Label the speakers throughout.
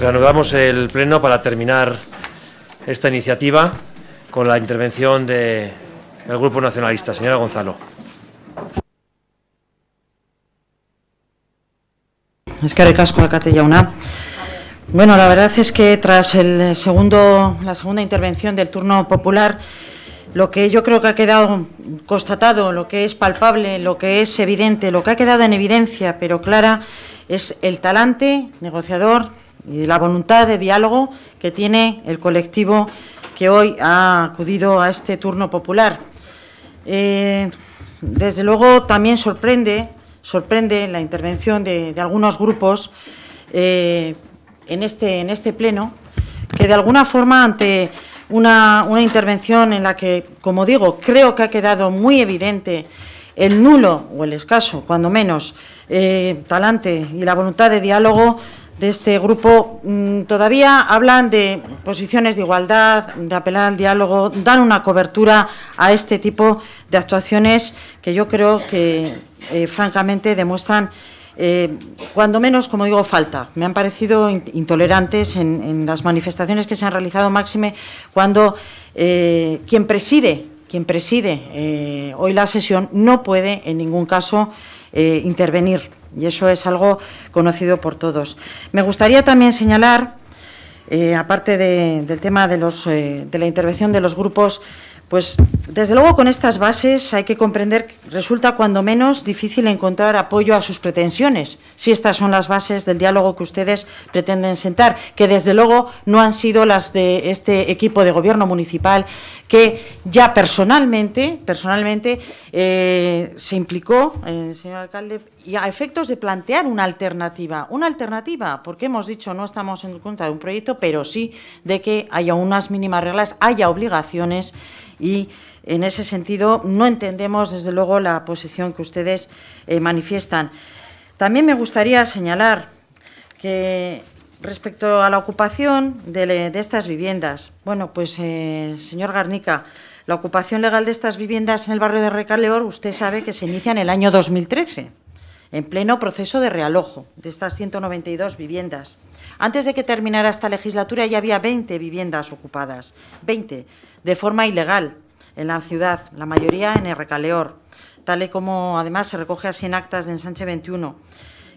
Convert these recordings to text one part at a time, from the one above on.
Speaker 1: Reanudamos el pleno para terminar esta iniciativa con la intervención del Grupo Nacionalista. Señora Gonzalo.
Speaker 2: Es que recasco una. Bueno, la verdad es que tras el segundo, la segunda intervención del turno popular, lo que yo creo que ha quedado constatado, lo que es palpable, lo que es evidente, lo que ha quedado en evidencia, pero clara, es el talante negociador y la voluntad de diálogo que tiene el colectivo que hoy ha acudido a este turno popular. Eh, desde luego también sorprende, sorprende la intervención de, algunos grupos eh, en, este, en este pleno que de alguna forma ante una, intervención en la que, como digo, creo que ha quedado muy evidente el nulo o el escaso, cuando menos, eh, talante y la voluntad de diálogo de este grupo mm, todavía hablan de posiciones de igualdad, de apelar al diálogo, dan una cobertura a este tipo de actuaciones que yo creo que, eh, francamente, demuestran eh, cuando menos, como digo, falta. Me han parecido intolerantes en, las manifestaciones que se han realizado, máxime, cuando eh, quien preside, quien preside hoy la sesión no puede en ningún caso intervenir. Y eso es algo conocido por todos. Me gustaría también señalar, aparte del tema de, los, de la intervención de los grupos, pues desde luego con estas bases hay que comprender que resulta cuando menos difícil encontrar apoyo a sus pretensiones, si estas son las bases del diálogo que ustedes pretenden sentar, que desde luego no han sido las de este equipo de gobierno municipal que ya personalmente, personalmente eh, se implicó, eh, señor alcalde, y a efectos de plantear una alternativa. Una alternativa, porque hemos dicho no estamos en contra de un proyecto, pero sí de que haya unas mínimas reglas, haya obligaciones y en ese sentido no entendemos desde luego la posición que ustedes eh, manifiestan. También me gustaría señalar que respecto a la ocupación de, estas viviendas, bueno, pues eh, señor Garnica, la ocupación legal de estas viviendas en el barrio de Recaleor, usted sabe que se inicia en el año 2013 en pleno proceso de realojo de estas 192 viviendas. Antes de que terminara esta legislatura ya había 20 viviendas ocupadas, 20, de forma ilegal en la ciudad, la mayoría en Recaleor, tal y como además se recoge así en actas de Ensanche 21.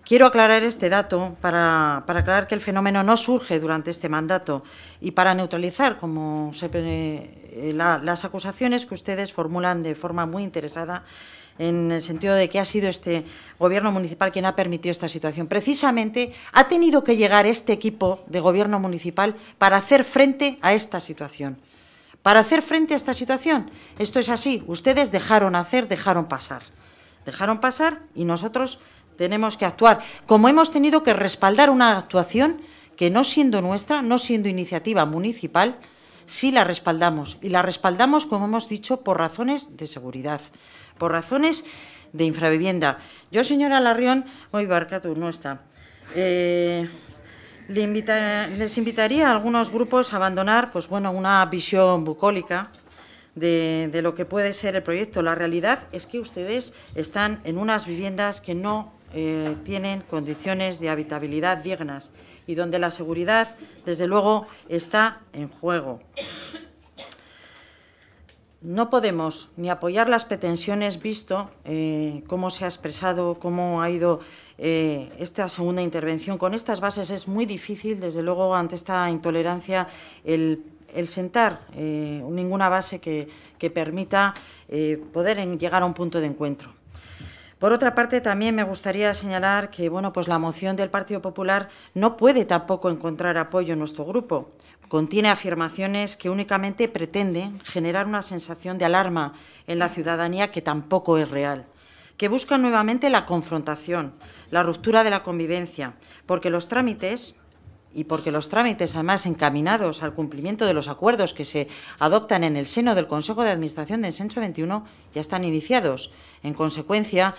Speaker 2: Quiero aclarar este dato para, aclarar que el fenómeno no surge durante este mandato y para neutralizar como eh, las acusaciones que ustedes formulan de forma muy interesada en el sentido de que ha sido este gobierno municipal quien ha permitido esta situación. Precisamente ha tenido que llegar este equipo de gobierno municipal para hacer frente a esta situación. Para hacer frente a esta situación, esto es así, ustedes dejaron hacer, dejaron pasar. Dejaron pasar y nosotros tenemos que actuar. Como hemos tenido que respaldar una actuación que no siendo nuestra, no siendo iniciativa municipal, sí la respaldamos. Y la respaldamos, como hemos dicho, por razones de seguridad por razones de infravivienda. Yo, señora Larrión, hoy Barcatu no está. Eh, les invitaría a algunos grupos a abandonar pues, bueno, una visión bucólica de, lo que puede ser el proyecto. La realidad es que ustedes están en unas viviendas que no eh, tienen condiciones de habitabilidad dignas y donde la seguridad, desde luego, está en juego. No podemos ni apoyar las pretensiones, visto eh, cómo se ha expresado, cómo ha ido eh, esta segunda intervención. Con estas bases es muy difícil, desde luego, ante esta intolerancia, el, sentar eh, ninguna base que, permita poder llegar a un punto de encuentro. Por otra parte, también me gustaría señalar que bueno, pues la moción del Partido Popular no puede tampoco encontrar apoyo en nuestro grupo contiene afirmaciones que únicamente pretenden generar una sensación de alarma en la ciudadanía que tampoco es real, que buscan nuevamente la confrontación, la ruptura de la convivencia, porque los trámites y porque los trámites, además encaminados al cumplimiento de los acuerdos que se adoptan en el seno del Consejo de Administración de Ensencho 21, ya están iniciados. En consecuencia,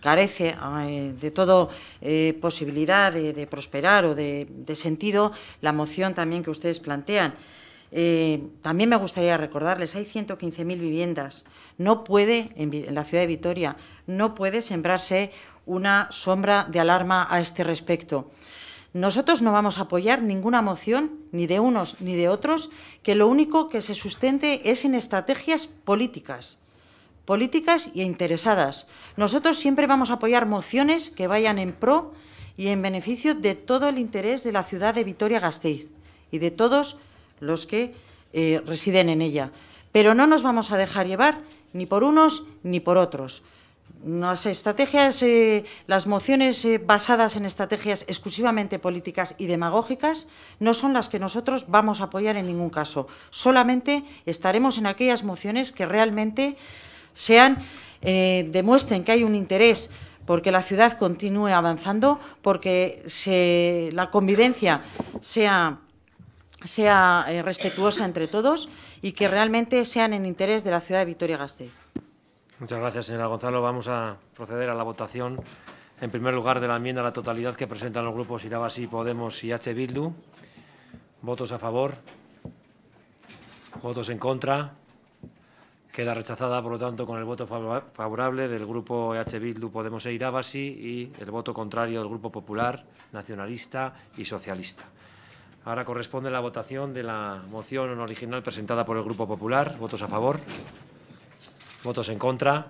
Speaker 2: carece eh, de toda eh, posibilidad de, prosperar o de, sentido la moción también que ustedes plantean. Eh, también me gustaría recordarles, hay 115.000 viviendas. No puede, en, la ciudad de Vitoria, no puede sembrarse una sombra de alarma a este respecto. nosotros no vamos a apoyar ninguna moción, ni de unos ni de otros, que lo único que se sustente es en estrategias políticas, políticas e interesadas. Nosotros siempre vamos a apoyar mociones que vayan en pro y en beneficio de todo el interés de la ciudad de Vitoria-Gasteiz y de todos los que eh, residen en ella. Pero no nos vamos a dejar llevar ni por unos ni por otros. Las estrategias, eh, las mociones eh, basadas en estrategias exclusivamente políticas y demagógicas no son las que nosotros vamos a apoyar en ningún caso. Solamente estaremos en aquellas mociones que realmente sean, demuestren que hay un interés porque la ciudad continúe avanzando, porque la convivencia sea, sea respetuosa entre todos y que realmente sean en interés de la ciudad de Vitoria-Gasteiz.
Speaker 1: Muchas gracias, señora Gonzalo. Vamos a proceder a la votación. En primer lugar, de la enmienda a la totalidad que presentan los grupos Irabasi, Podemos y H. Bildu. ¿Votos a favor? ¿Votos en contra? Queda rechazada, por lo tanto, con el voto favorable del Grupo H. Bildu, Podemos e Irabasi y el voto contrario del Grupo Popular, Nacionalista y Socialista. Ahora corresponde la votación de la moción original presentada por el Grupo Popular. ¿Votos a favor? votos en contra.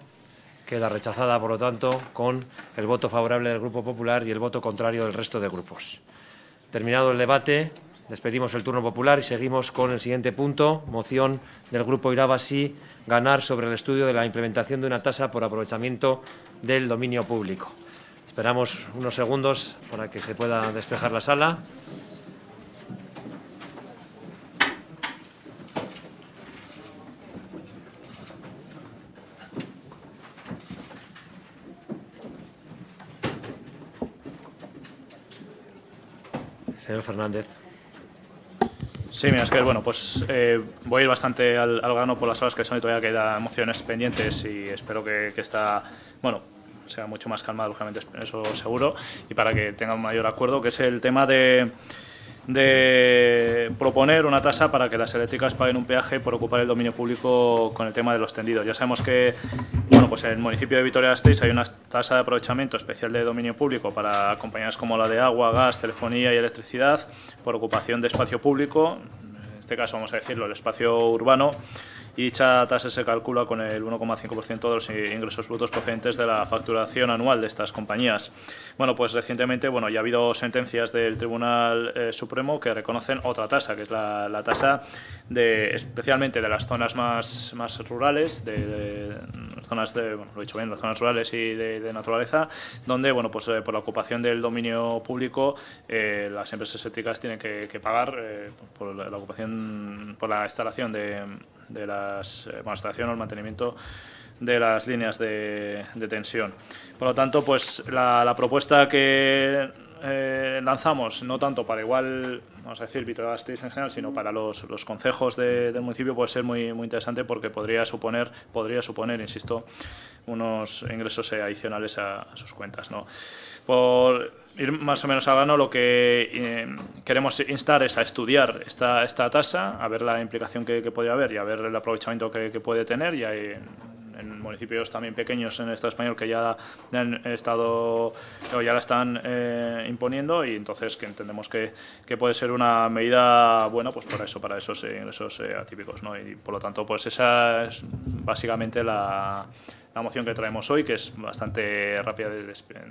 Speaker 1: Queda rechazada, por lo tanto, con el voto favorable del Grupo Popular y el voto contrario del resto de grupos. Terminado el debate, despedimos el turno popular y seguimos con el siguiente punto, moción del Grupo Irabasi, ganar sobre el estudio de la implementación de una tasa por aprovechamiento del dominio público. Esperamos unos segundos para que se pueda despejar la sala. Señor Fernández.
Speaker 3: Sí, mira, es que bueno, pues eh, voy a ir bastante al, grano por las horas que son y todavía queda emociones pendientes y espero que, que esta, bueno, sea mucho más calmada, lógicamente, eso seguro, y para que tenga un mayor acuerdo, que es el tema de de proponer una tasa para que las eléctricas paguen un peaje por ocupar el dominio público con el tema de los tendidos. Ya sabemos que pues en el municipio de Vitoria-Gasteiz hay una tasa de aprovechamiento especial de dominio público para compañías como la de agua, gas, telefonía y electricidad por ocupación de espacio público, en este caso vamos a decirlo, el espacio urbano, y dicha tasa se calcula con el 1,5% de los ingresos brutos procedentes de la facturación anual de estas compañías. Bueno, pues recientemente bueno, ya ha habido sentencias del Tribunal eh, Supremo que reconocen otra tasa, que es la, tasa de, especialmente de las zonas más, más rurales, de, zonas de, bueno, lo he dicho bien, las zonas rurales y de, naturaleza, donde bueno, pues, eh, por la ocupación del dominio público eh, las empresas eléctricas tienen que, pagar por la ocupación, por la instalación de de las eh, o el mantenimiento de las líneas de, tensión. Por lo tanto, pues la, propuesta que eh, lanzamos, no tanto para igual, vamos a decir, vitoria en general, sino para los, los concejos del municipio puede ser muy, muy interesante porque podría suponer, podría suponer, insisto, unos ingresos adicionales a, a sus cuentas. ¿no? Por ir más o menos al grano, lo que eh, queremos instar es a estudiar esta, esta tasa, a ver la implicación que, podría haber y a ver el aprovechamiento que, puede tener. Y hay, en municipios también pequeños en el Estado español que ya han estado o ya la están eh, imponiendo y entonces que entendemos que, que, puede ser una medida buena pues para eso para esos ingresos eh, atípicos ¿no? y por lo tanto pues esa es básicamente la la moción que traemos hoy, que es bastante rápida de,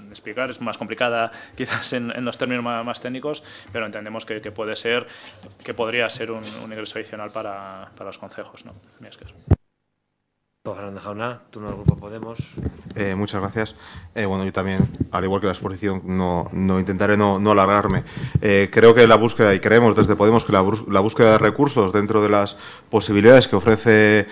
Speaker 3: explicar, es más complicada quizás en, los términos más, técnicos, pero entendemos que, puede ser, que podría ser un, ingreso adicional para, para los concejos. ¿no?
Speaker 1: Turno del Grupo Podemos.
Speaker 4: Eh, muchas gracias. Eh, bueno, yo también, al igual que la exposición, no, no intentaré no, no alargarme. Eh, creo que la búsqueda, y creemos desde Podemos que la, la, búsqueda de recursos dentro de las posibilidades que ofrece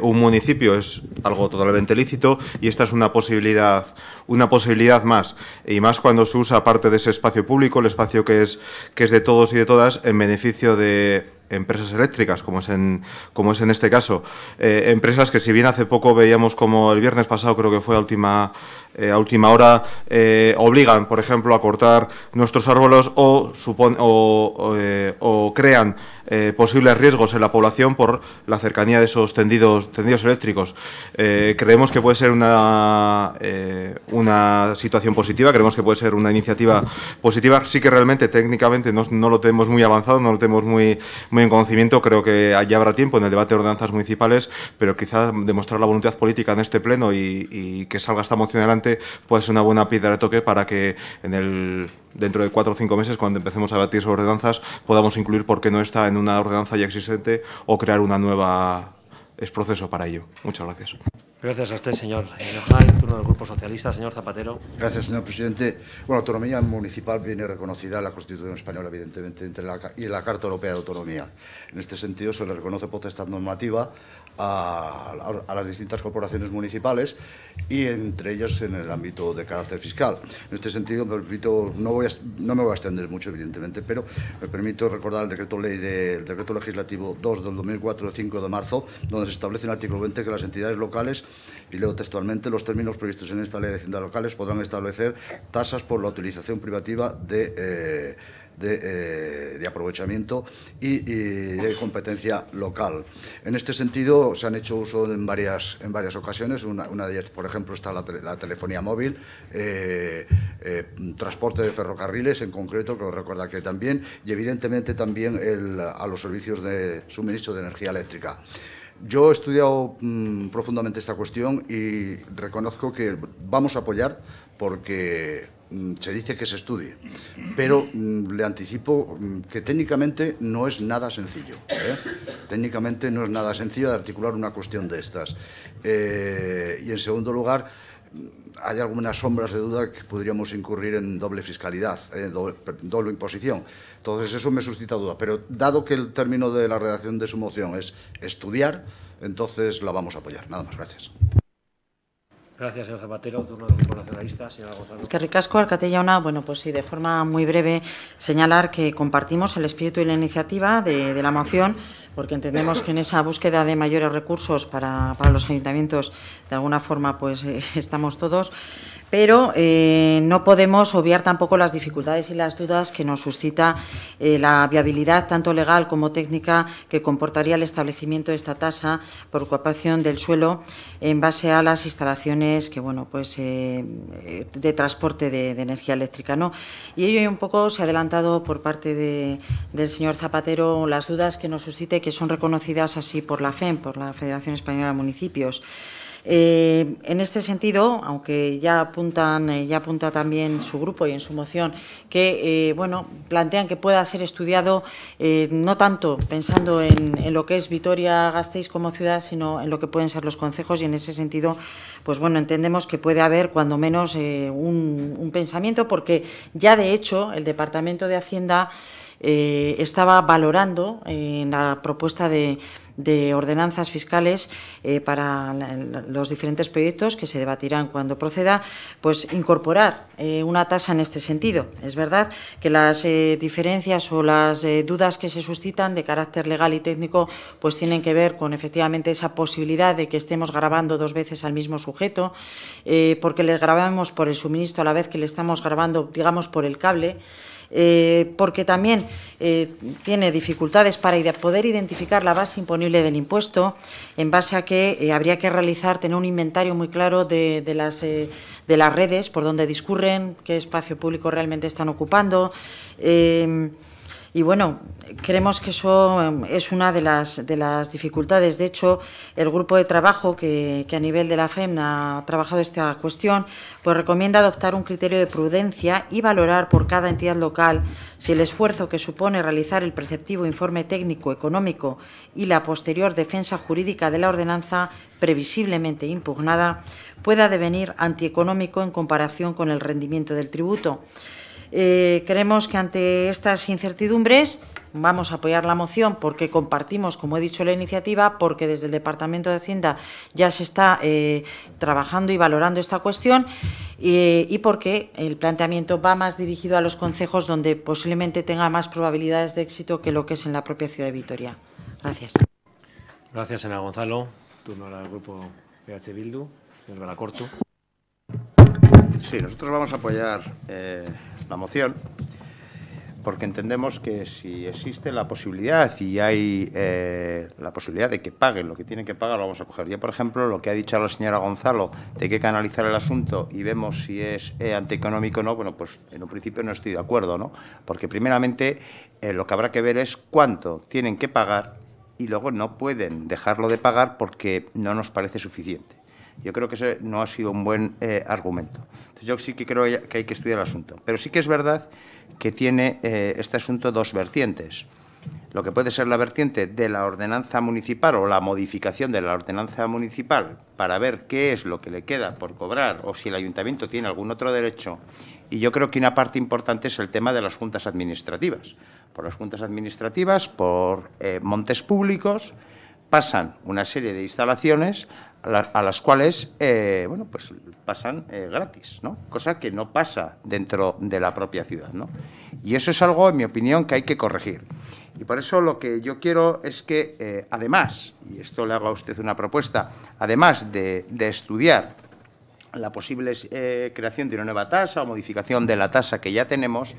Speaker 4: un municipio es algo totalmente lícito y esta es una posibilidad, una posibilidad más. Y más cuando se usa parte de ese espacio público, el espacio que es, que es de todos y de todas, en beneficio de empresas eléctricas, como es en, como es en este caso. Eh, empresas que si bien hace poco veíamos como el viernes pasado, creo que fue a última, eh, a última hora, eh, obligan, por ejemplo, a cortar nuestros árboles o, supon, o, o crean eh, posibles riesgos en la población por la cercanía de esos tendidos, tendidos eléctricos. Eh, creemos que puede ser una, una situación positiva, creemos que puede ser una iniciativa positiva. Sí que realmente técnicamente no, no, lo tenemos muy avanzado, no lo tenemos muy, muy en conocimiento. Creo que ya habrá tiempo en el debate de ordenanzas municipales, pero quizás demostrar la voluntad política en este pleno y, y que salga esta moción adelante puede ser una buena piedra de toque para que en el dentro de cuatro o cinco meses, cuando empecemos a debatir sobre ordenanzas, podamos incluir por qué no está en una ordenanza ya existente o crear una nueva. Es proceso para ello. Muchas gracias.
Speaker 1: Gracias a usted, señor Enojal. Turno del Grupo Socialista, señor Zapatero.
Speaker 5: Gracias, señor presidente. Bueno, autonomía municipal viene reconocida en la Constitución española, evidentemente, entre la, y en la Carta Europea de Autonomía. En este sentido, se le reconoce potestad normativa a, las distintas corporaciones municipales y entre ellas en el ámbito de carácter fiscal. En este sentido, me permito, no, voy a, no me voy a extender mucho, evidentemente, pero me permito recordar el decreto, ley de, decreto legislativo 2 del 2004, de 5 de marzo, donde se establece en el artículo 20 que las entidades locales, y leo textualmente, los términos previstos en esta ley de haciendas locales podrán establecer tasas por la utilización privativa de... Eh, de, eh, aprovechamiento y, de competencia local. En este sentido, se han hecho uso en varias, en varias ocasiones. Una, de ellas, por ejemplo, está la, telefonía móvil, eh, eh, transporte de ferrocarriles en concreto, que os recuerda que también, y evidentemente también a los servicios de suministro de energía eléctrica. Yo he estudiado mm, profundamente esta cuestión y reconozco que vamos a apoyar porque Mm, se dice que se estudie, pero mm, le anticipo mm, que técnicamente no es nada sencillo. ¿eh? Técnicamente no es nada sencillo de articular una cuestión de estas. Eh, y en segundo lugar, hay algunas sombras de duda que podríamos incurrir en doble fiscalidad, eh, doble, doble, imposición. Entonces, eso me suscita duda. Pero dado que el término de la redacción de su moción es estudiar, entonces la vamos a apoyar. Nada más. Gracias.
Speaker 1: Gracias, señor Zapatero. Turno del Grupo Nacionalista, señora Gonzalo.
Speaker 2: Es que ricasco, Alcatella bueno, pues sí, de forma muy breve señalar que compartimos el espíritu y la iniciativa de, de la moción porque entendemos que en esa búsqueda de mayores recursos para, los ayuntamientos, de alguna forma, pues eh, estamos todos pero eh, no podemos obviar tampoco las dificultades y las dudas que nos suscita eh, la viabilidad tanto legal como técnica que comportaría el establecimiento de esta tasa por ocupación del suelo en base a las instalaciones que bueno pues de transporte de, energía eléctrica no y ello un poco se ha adelantado por parte del señor Zapatero las dudas que nos suscite que son reconocidas así por la FEM por la Federación Española de Municipios. Eh, en este sentido, aunque ya apuntan, eh, ya apunta también su grupo y en su moción que eh, bueno plantean que pueda ser estudiado no tanto pensando en, lo que es Vitoria-Gasteiz como ciudad, sino en lo que pueden ser los concejos y en ese sentido, pues bueno, entendemos que puede haber cuando menos un pensamiento, porque ya de hecho el Departamento de Hacienda estaba valorando en la propuesta de de ordenanzas fiscales eh, para los diferentes proyectos que se debatirán cuando proceda, pues incorporar eh, una tasa en este sentido. Es verdad que las eh, diferencias o las dudas que se suscitan de carácter legal y técnico pues tienen que ver con efectivamente esa posibilidad de que estemos grabando dos veces al mismo sujeto, porque le grabamos por el suministro a la vez que le estamos grabando, digamos, por el cable. Eh, porque también eh, tiene dificultades para poder identificar la base imponible del impuesto, en base a que eh, habría que realizar, tener un inventario muy claro de, las, de las redes, por donde discurren, qué espacio público realmente están ocupando. Y bueno, creemos que eso em, es una de las, de las dificultades. De hecho, el grupo de trabajo que, a nivel de la FEM ha trabajado esta cuestión, pues recomienda adoptar un criterio de prudencia y valorar por cada entidad local si el esfuerzo que supone realizar el preceptivo informe técnico, económico y la posterior defensa jurídica de la ordenanza previsiblemente impugnada pueda devenir antieconómico en comparación con el rendimiento del tributo. Eh, creemos que ante estas incertidumbres vamos a apoyar la moción porque compartimos, como he dicho, la iniciativa, porque desde el Departamento de Hacienda ya se está eh, trabajando y valorando esta cuestión y porque el planteamiento va más dirigido a los concejos donde posiblemente tenga más probabilidades de éxito que lo que es en la propia ciudad de Vitoria. Gracias.
Speaker 1: Gracias, señora Gonzalo. Turno al grupo PH Bildu, señor Balacorto.
Speaker 6: Sí, nosotros vamos a apoyar eh, la moción porque entendemos que si existe la posibilidad y hay eh, la posibilidad de que paguen lo que tienen que pagar, lo vamos a coger. Yo, por ejemplo, lo que ha dicho la señora Gonzalo, de que hay que analizar el asunto y vemos si es eh, antieconómico o no, bueno, pues en un principio no estoy de acuerdo, ¿no? Porque primeramente eh, lo que habrá que ver es cuánto tienen que pagar y luego no pueden dejarlo de pagar porque no nos parece suficiente. Yo creo que ese no ha sido un buen eh, argumento. Entonces, yo sí que creo que hay que estudiar el asunto. Pero sí que es verdad que tiene eh, este asunto dos vertientes. Lo que puede ser la vertiente de la ordenanza municipal o la modificación de la ordenanza municipal para ver qué es lo que le queda por cobrar o si el ayuntamiento tiene algún otro derecho. Y yo creo que una parte importante es el tema de las juntas administrativas. Por las juntas administrativas, por eh, montes públicos, pasan una serie de instalaciones a, las cuales eh, bueno, pues pasan eh, gratis, ¿no? cosa que no pasa dentro de la propia ciudad. ¿no? Y eso es algo, en mi opinión, que hay que corregir. Y por eso lo que yo quiero es que, eh, además, y esto le hago a usted una propuesta, además de, de estudiar la posible creación de una nueva tasa o modificación de la tasa que ya tenemos,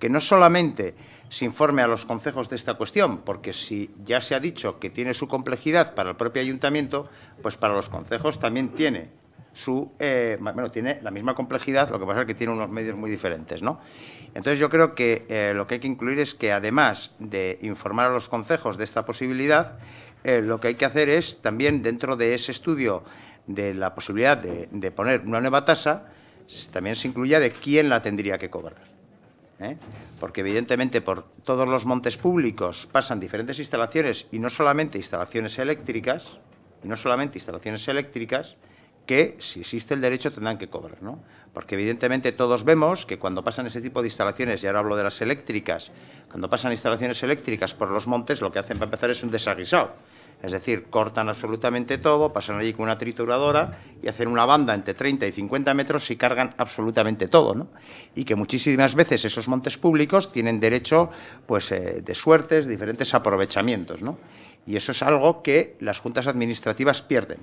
Speaker 6: que no solamente se informe a los concejos de esta cuestión, porque si ya se ha dicho que tiene su complejidad para el propio ayuntamiento, pues para los concejos también tiene su eh, bueno tiene la misma complejidad, lo que pasa es que tiene unos medios muy diferentes, ¿no? Entonces yo creo que eh, lo que hay que incluir es que además de informar a los concejos de esta posibilidad, eh, lo que hay que hacer es también dentro de ese estudio de la posibilidad de, de poner una nueva tasa, también se incluya de quién la tendría que cobrar. ¿Eh? porque evidentemente por todos los montes públicos pasan diferentes instalaciones y no solamente instalaciones eléctricas, y no solamente instalaciones eléctricas, que si existe el derecho tendrán que cobrar, ¿no? Porque evidentemente todos vemos que cuando pasan ese tipo de instalaciones, y ahora hablo de las eléctricas, cuando pasan instalaciones eléctricas por los montes, lo que hacen para empezar es un desaguisado. Es decir, cortan absolutamente todo, pasan allí con una trituradora y hacen una banda entre 30 y 50 metros y cargan absolutamente todo. ¿no? Y que muchísimas veces esos montes públicos tienen derecho pues, eh, de suertes, diferentes aprovechamientos. ¿no? Y eso es algo que las juntas administrativas pierden.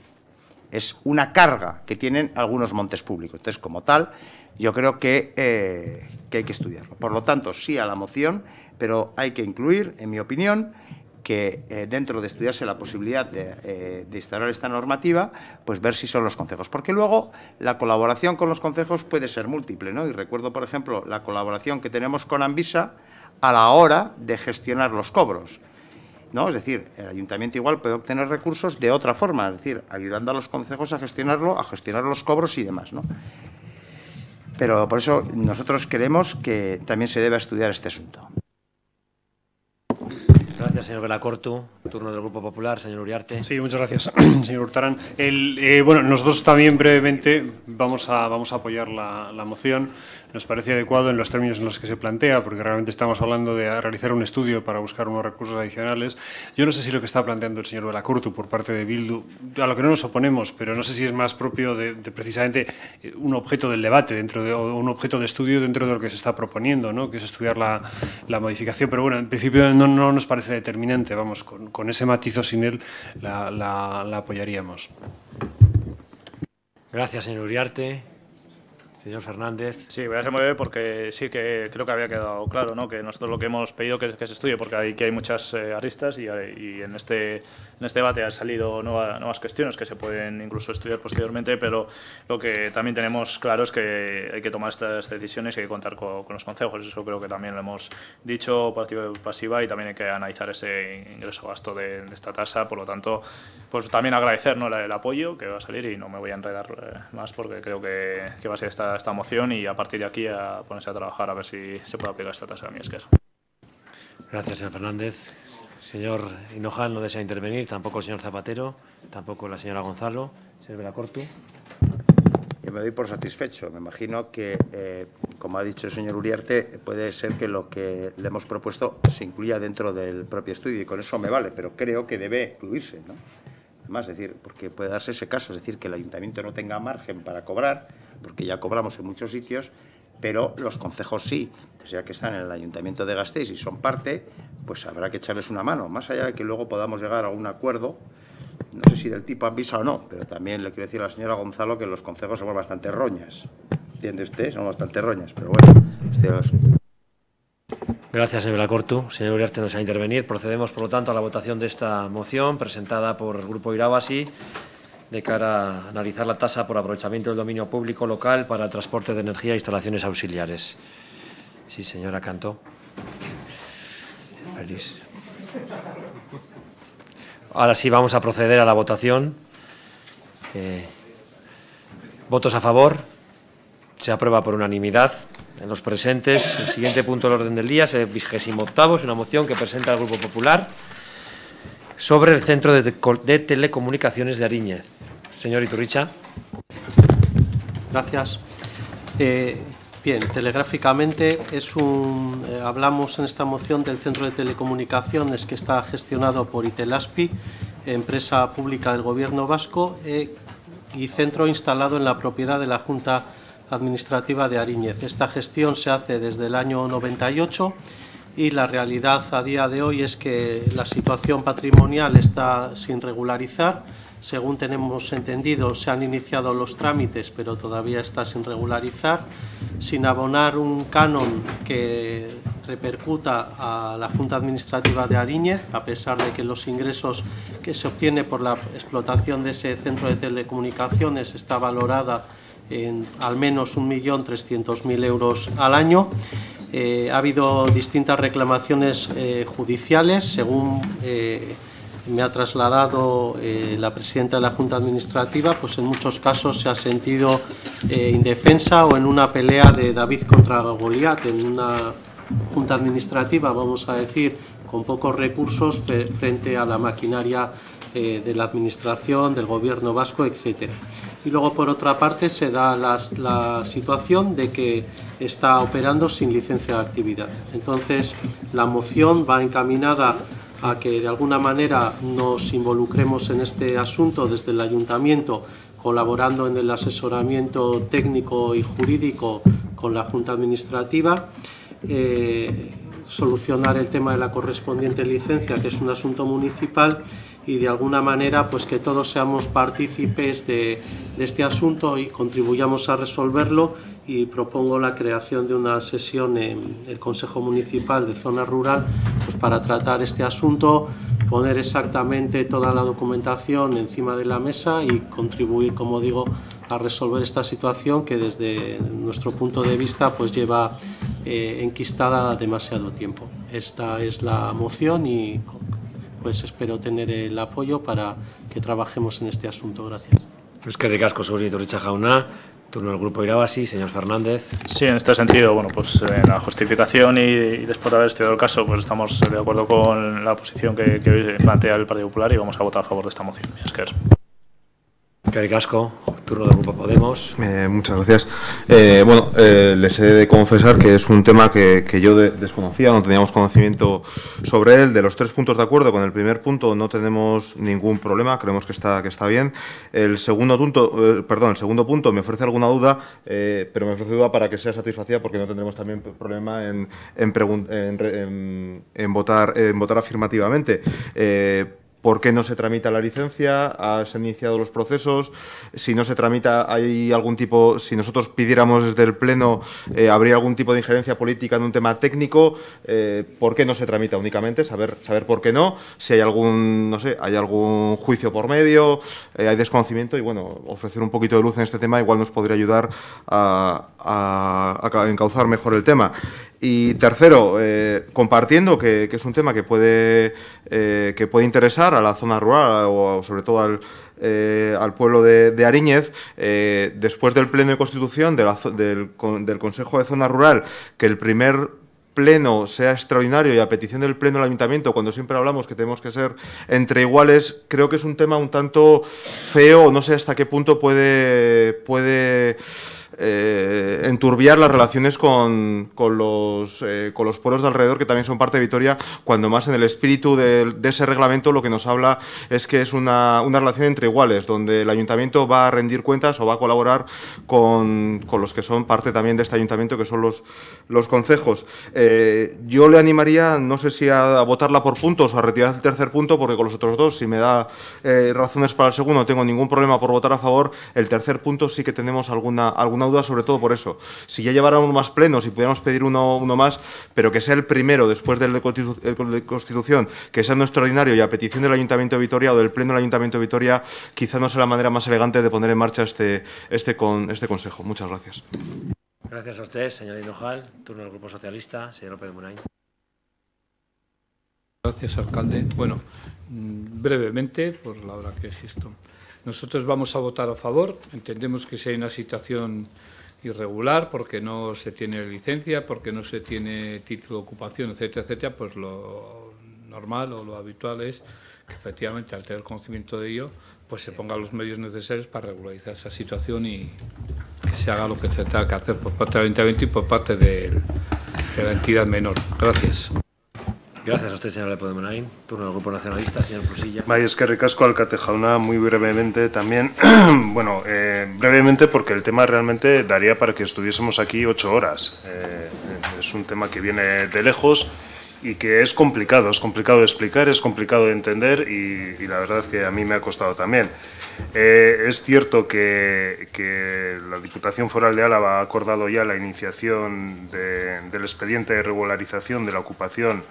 Speaker 6: Es una carga que tienen algunos montes públicos. Entonces, como tal, yo creo que, eh, que hay que estudiarlo. Por lo tanto, sí a la moción, pero hay que incluir, en mi opinión, que eh, dentro de estudiarse la posibilidad eh, de, instalar esta normativa, pues ver si son los concejos. Porque luego la colaboración con los concejos puede ser múltiple, ¿no? Y recuerdo, por ejemplo, la colaboración que tenemos con Anvisa a la hora de gestionar los cobros. ¿No? Es decir, el ayuntamiento igual puede obtener recursos de otra forma, es decir, ayudando a los concejos a gestionarlo, a gestionar los cobros y demás, ¿no? Pero por eso nosotros creemos que también se debe estudiar este asunto.
Speaker 1: Gracias, señor Velacortu. Turno del Grupo Popular, señor Uriarte.
Speaker 7: Sí, muchas gracias, señor Hurtarán. El, eh, bueno, nosotros también brevemente vamos a, vamos a apoyar la, la, moción. Nos parece adecuado en los términos en los que se plantea, porque realmente estamos hablando de realizar un estudio para buscar unos recursos adicionales. Yo no sé si lo que está planteando el señor Velacortu por parte de Bildu, a lo que no nos oponemos, pero no sé si es más propio de, precisamente eh, un objeto del debate dentro de, o un objeto de estudio dentro de lo que se está proponiendo, ¿no? que es estudiar la, modificación. Pero bueno, en principio no, no nos parece determinante, vamos, con, ese matizo sin él la, la, la apoyaríamos.
Speaker 1: Gracias, señor Uriarte. Señor Fernández.
Speaker 3: Sí, voy a ser muy breve porque sí que creo que había quedado claro ¿no? que nosotros lo que hemos pedido que, que se estudie, porque hay, hay muchas eh, aristas y, y, en, este, en este debate han salido nueva, nuevas cuestiones que se pueden incluso estudiar posteriormente, pero lo que también tenemos claro es que hay que tomar estas decisiones y hay que contar con, con los consejos. Eso creo que también lo hemos dicho y pasiva y también hay que analizar ese ingreso-gasto de, de, esta tasa. Por lo tanto, pues también agradecer ¿no? el, el, apoyo que va a salir y no me voy a enredar eh, más porque creo que, que va a ser esta esta moción y a partir de aquí a ponerse a trabajar a ver si se puede aplicar esta tasa a Miesquer.
Speaker 1: Gracias, señor Fernández. Señor Hinojal no desea intervenir, tampoco el señor Zapatero, tampoco la señora Gonzalo. Señor Velacortu.
Speaker 6: Yo me doy por satisfecho. Me imagino que, eh, como ha dicho el señor Uriarte, puede ser que lo que le hemos propuesto se incluya dentro del propio estudio y con eso me vale, pero creo que debe incluirse. ¿no? Además, es decir, porque puede darse ese caso, es decir, que el ayuntamiento no tenga margen para cobrar, porque ya cobramos en muchos sitios, pero los concejos sí. Entonces, ya que están en el ayuntamiento de Gasteiz y son parte, pues habrá que echarles una mano, más allá de que luego podamos llegar a un acuerdo, no sé si del tipo avisa o no, pero también le quiero decir a la señora Gonzalo que los concejos somos bastante roñas. ¿Entiende usted? Somos bastante roñas, pero bueno, este es asunto.
Speaker 1: Gracias, señor Cortu. Señor Uriarte, no se va a intervenir. Procedemos, por lo tanto, a la votación de esta moción presentada por el Grupo Irabasi de cara a analizar la tasa por aprovechamiento del dominio público local para el transporte de energía e instalaciones auxiliares. Sí, señora Cantó. Ahora sí vamos a proceder a la votación. Eh, votos a favor. Se aprueba por unanimidad en los presentes. El siguiente punto del orden del día es el vigésimo octavo. Es una moción que presenta el Grupo Popular sobre el Centro de, Telecomunicaciones de Ariñez. Señor Iturricha.
Speaker 8: Gracias. Eh, bien, telegráficamente es un, eh, hablamos en esta moción del Centro de Telecomunicaciones que está gestionado por Itelaspi, empresa pública del Gobierno vasco, eh, y centro instalado en la propiedad de la Junta Administrativa de Ariñez. Esta gestión se hace desde el año 98 y la realidad a día de hoy es que la situación patrimonial está sin regularizar. Según tenemos entendido, se han iniciado los trámites, pero todavía está sin regularizar, sin abonar un canon que repercuta a la Junta Administrativa de Ariñez, a pesar de que los ingresos que se obtiene por la explotación de ese centro de telecomunicaciones está valorada en al menos 1.300.000 euros al año. Eh, ha habido distintas reclamaciones eh, judiciales, según eh, me ha trasladado la presidenta de la Junta Administrativa, pues en muchos casos se ha sentido indefensa o en una pelea de David contra Goliat, en una Junta Administrativa, vamos a decir, con pocos recursos frente a la maquinaria de la Administración, del Gobierno vasco, etcétera y luego por otra parte se da la, situación de que está operando sin licencia de actividad. Entonces la moción va encaminada a que de alguna manera nos involucremos en este asunto desde el ayuntamiento, colaborando en el asesoramiento técnico y jurídico con la Junta Administrativa. Eh, solucionar el tema de la correspondiente licencia, que es un asunto municipal, y de alguna manera pues que todos seamos partícipes de, este asunto y contribuyamos a resolverlo y propongo la creación de una sesión en el Consejo Municipal de Zona Rural pues para tratar este asunto, poner exactamente toda la documentación encima de la mesa y contribuir, como digo, a resolver esta situación que desde nuestro punto de vista pues lleva eh, enquistada demasiado tiempo. Esta es la moción y pues espero tener el apoyo para que trabajemos en este asunto. Gracias.
Speaker 1: Es que de casco sobre Richa Jauna, turno del Grupo Irabasi, señor Fernández.
Speaker 3: Sí, en este sentido, bueno, pues en la justificación y, después de haber estudiado el caso, pues estamos de acuerdo con la posición que, que plantea el Partido Popular y vamos a votar a favor de esta moción. Es que
Speaker 1: Casco, turno del Grupo Podemos.
Speaker 4: Eh, muchas gracias. Eh, bueno, eh, les he de confesar que es un tema que, yo desconocía, no teníamos conocimiento sobre él. De los tres puntos de acuerdo, con el primer punto no tenemos ningún problema, creemos que está, que está bien. El segundo punto, perdón, el segundo punto me ofrece alguna duda, pero me ofrece duda para que sea satisfacida porque no tendremos también problema en, en, en votar, en votar afirmativamente por qué no se tramita la licencia, han iniciado los procesos, si no se tramita hay algún tipo, si nosotros pidiéramos desde el Pleno, eh, habría algún tipo de injerencia política en un tema técnico, eh, por qué no se tramita únicamente, saber, saber por qué no, si hay algún, no sé, hay algún juicio por medio, eh, hay desconocimiento y bueno, ofrecer un poquito de luz en este tema igual nos podría ayudar a, a encauzar mejor el tema. Y tercero, eh, compartiendo que, es un tema que puede, eh, que puede interesar a la zona rural o sobre todo al, eh, al pueblo de, Ariñez, después del Pleno de Constitución del, del Consejo de Zona Rural, que el primer pleno sea extraordinario y a petición del pleno del ayuntamiento, cuando siempre hablamos que tenemos que ser entre iguales, creo que es un tema un tanto feo, no sé hasta qué punto puede, puede eh, enturbiar las relaciones con, con los, eh, con los pueblos de alrededor, que también son parte de Vitoria, cuando más en el espíritu de, ese reglamento lo que nos habla es que es una, una, relación entre iguales, donde el ayuntamiento va a rendir cuentas o va a colaborar con, con los que son parte también de este ayuntamiento, que son los, los concejos. Eh, yo le animaría, no sé si a, votarla por puntos o a retirar el tercer punto, porque con los otros dos, si me da razones para el segundo, no tengo ningún problema por votar a favor. El tercer punto sí que tenemos alguna, alguna duda sobre todo por eso. Si ya lleváramos más plenos y pudiéramos pedir uno, uno más, pero que sea el primero después del de, Constitución, que sea nuestro ordinario y a petición del Ayuntamiento de Vitoria o del Pleno del Ayuntamiento de Vitoria, quizá no sea la manera más elegante de poner en marcha este, este, con, este Consejo. Muchas gracias.
Speaker 1: Gracias a usted, señor Hinojal. Turno del Grupo Socialista, señor López de.
Speaker 9: Gracias, alcalde. Bueno, mm, brevemente, por la hora que existo. Nosotros vamos a votar a favor. Entendemos que si hay una situación irregular, porque no se tiene licencia, porque no se tiene título de ocupación, etcétera, etcétera, pues lo normal o lo habitual es que efectivamente al tener conocimiento de ello, pues se pongan los medios necesarios para regularizar esa situación y que se haga lo que se tenga que hacer por parte del Ayuntamiento y por parte de, de la entidad menor. Gracias.
Speaker 1: Gracias a usted, señor Lepo de Monain. Turno del Grupo Nacionalista, señor Prusilla.
Speaker 10: Bai, es que ricasco al Catejauna muy brevemente también. bueno, eh, brevemente porque el tema realmente daría para que estuviésemos aquí ocho horas. Eh, es un tema que viene de lejos y que es complicado, es complicado de explicar, es complicado de entender y, y la verdad que a mí me ha costado también. Eh, es cierto que, que, la Diputación Foral de Álava ha acordado ya la iniciación de, del expediente de regularización de la ocupación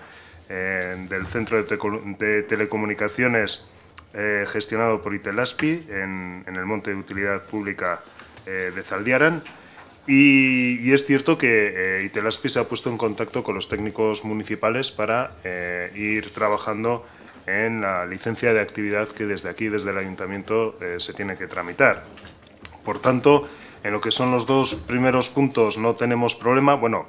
Speaker 10: del Centro de, te de Telecomunicaciones eh, gestionado por Itelaspi en, en, el Monte de Utilidad Pública eh, de Zaldiaran. Y, y, es cierto que eh, Itelaspi se ha puesto en contacto con los técnicos municipales para eh, ir trabajando en la licencia de actividad que desde aquí, desde el Ayuntamiento, eh, se tiene que tramitar. Por tanto, en lo que son los dos primeros puntos no tenemos problema. Bueno,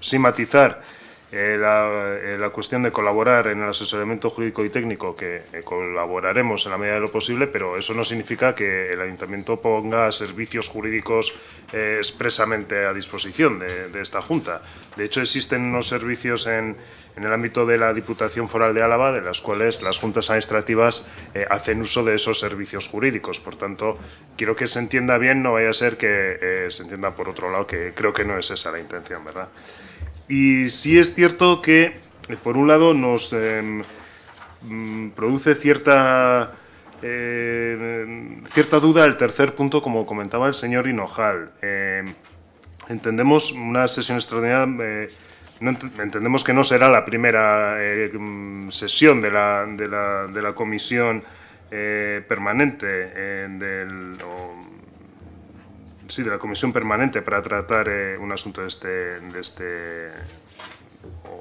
Speaker 10: sin matizar eh, la, eh, la, cuestión de colaborar en el asesoramiento jurídico y técnico, que eh, colaboraremos en la medida de lo posible, pero eso no significa que el Ayuntamiento ponga servicios jurídicos expresamente a disposición de, esta Junta. De hecho, existen unos servicios en, en, el ámbito de la Diputación Foral de Álava, de las cuales las juntas administrativas hacen uso de esos servicios jurídicos. Por tanto, quiero que se entienda bien, no vaya a ser que se entienda por otro lado, que creo que no es esa la intención, ¿verdad? Y sí es cierto que, por un lado, nos eh, produce cierta, eh, cierta duda el tercer punto, como comentaba el señor Hinojal. Eh, entendemos una sesión extraordinaria, eh, no ent entendemos que no será la primera eh, sesión de la, de la, de la comisión eh, permanente del... sí, de la comisión permanente para tratar eh, un asunto de este, de este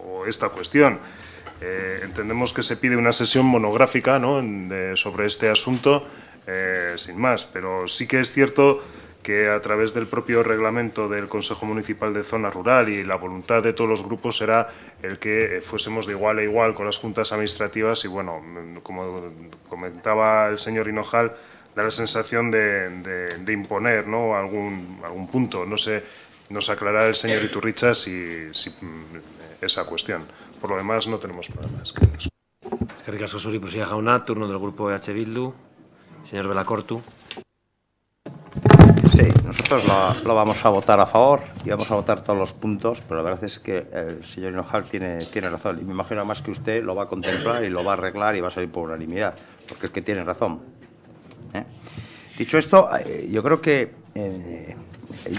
Speaker 10: o esta cuestión. Eh, entendemos que se pide una sesión monográfica ¿no? sobre este asunto, eh, sin más, pero sí que es cierto que a través del propio reglamento del Consejo Municipal de Zona Rural y la voluntad de todos los grupos era el que fuésemos de igual a igual con las juntas administrativas y bueno, como comentaba el señor Hinojal, da la sensación de, de, de imponer ¿no? algún, algún punto. No sé, nos aclarará el señor Iturricha si, si esa cuestión. Por lo demás, no tenemos problemas.
Speaker 1: Eskerrik asko zuri, jauna, turno del grupo EH Bildu. Señor Belacortu.
Speaker 6: Sí, nosotros lo, lo, vamos a votar a favor y vamos a votar todos los puntos, pero la verdad es que el señor Hinojal tiene, tiene razón. Y me imagino más que usted lo va a contemplar y lo va a arreglar y va a salir por unanimidad, porque es que tiene razón. ¿Eh? Dicho esto, eh, yo creo que eh,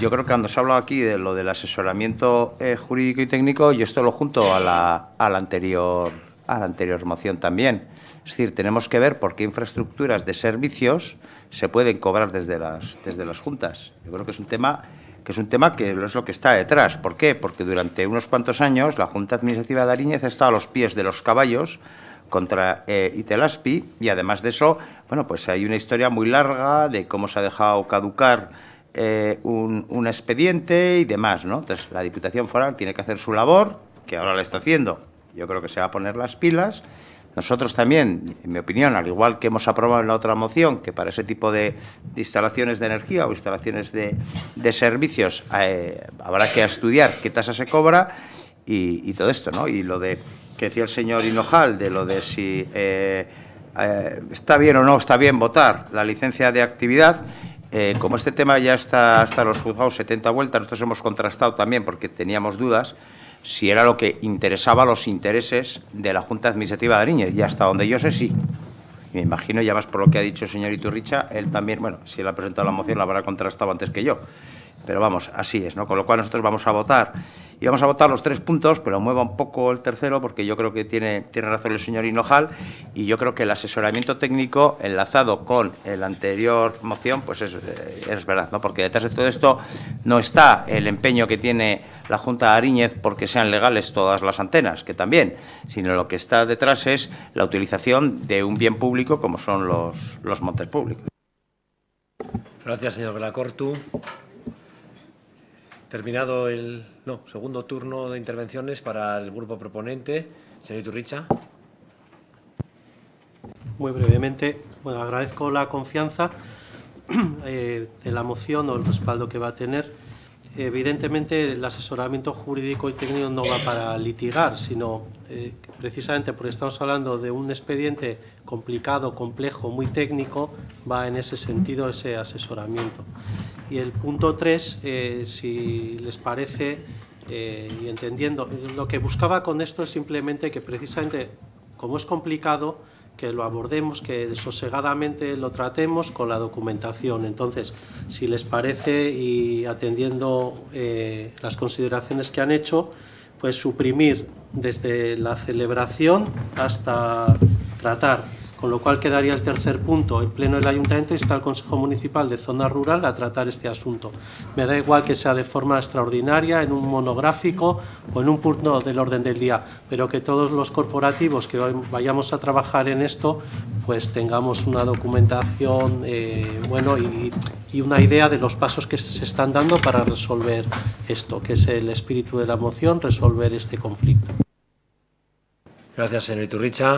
Speaker 6: yo creo que cuando se ha hablado aquí de lo del asesoramiento jurídico y técnico, yo esto lo junto a la, a la anterior a la anterior moción también. Es decir, tenemos que ver por qué infraestructuras de servicios se pueden cobrar desde las, desde las juntas. Yo creo que es un tema que es un tema que es lo que está detrás. ¿Por qué? Porque durante unos cuantos años la Junta Administrativa de Ariñez ha estado a los pies de los caballos contra eh, Itelaspi y además de eso, bueno, pues hay una historia muy larga de cómo se ha dejado caducar eh, un, expediente y demás, ¿no? Entonces la Diputación Foral tiene que hacer su labor, que ahora la está haciendo. Yo creo que se va a poner las pilas. Nosotros también, en mi opinión, al igual que hemos aprobado en la otra moción, que para ese tipo de, instalaciones de energía o instalaciones de, de servicios eh, habrá que estudiar qué tasa se cobra y, y todo esto, ¿no? Y lo de que decía el señor Hinojal de lo de si eh, eh, está bien o no está bien votar la licencia de actividad. Eh, como este tema ya está hasta los juzgados 70 vueltas, nosotros hemos contrastado también porque teníamos dudas si era lo que interesaba los intereses de la Junta Administrativa de Ariñez, y hasta donde yo sé sí. Me imagino, ya más por lo que ha dicho el señor Iturricha, él también, bueno, si él ha presentado la moción la habrá contrastado antes que yo. Pero vamos, así es, ¿no? Con lo cual nosotros vamos a votar y vamos a votar los tres puntos, pero mueva un poco el tercero porque yo creo que tiene, tiene razón el señor Hinojal y yo creo que el asesoramiento técnico enlazado con la anterior moción, pues es, eh, es verdad, ¿no? Porque detrás de todo esto no está el empeño que tiene la Junta de Ariñez porque sean legales todas las antenas, que también, sino lo que está detrás es la utilización de un bien público como son los, los montes públicos.
Speaker 1: Gracias, señor Belacortu. Terminado el no, segundo turno de intervenciones para el grupo proponente. Señor Iturricha.
Speaker 8: Muy brevemente, bueno, agradezco la confianza eh, de la moción o el respaldo que va a tener. Evidentemente, el asesoramiento jurídico y técnico no va para litigar, sino eh, precisamente porque estamos hablando de un expediente complicado, complejo, muy técnico, va en ese sentido ese asesoramiento. Y el punto 3, eh, si les parece, eh, y entendiendo, lo que buscaba con esto es simplemente que precisamente, como es complicado, que lo abordemos, que sosegadamente lo tratemos con la documentación. Entonces, si les parece y atendiendo eh, las consideraciones que han hecho, pues suprimir desde la celebración hasta tratar con lo cual quedaría el tercer punto. El Pleno del Ayuntamiento insta al Consejo Municipal de Zona Rural a tratar este asunto. Me da igual que sea de forma extraordinaria, en un monográfico o en un punto del orden del día, pero que todos los corporativos que vayamos a trabajar en esto, pues tengamos una documentación eh, bueno, y, y una idea de los pasos que se están dando para resolver esto, que es el espíritu de la moción, resolver este conflicto.
Speaker 1: Gracias, señor Iturricha.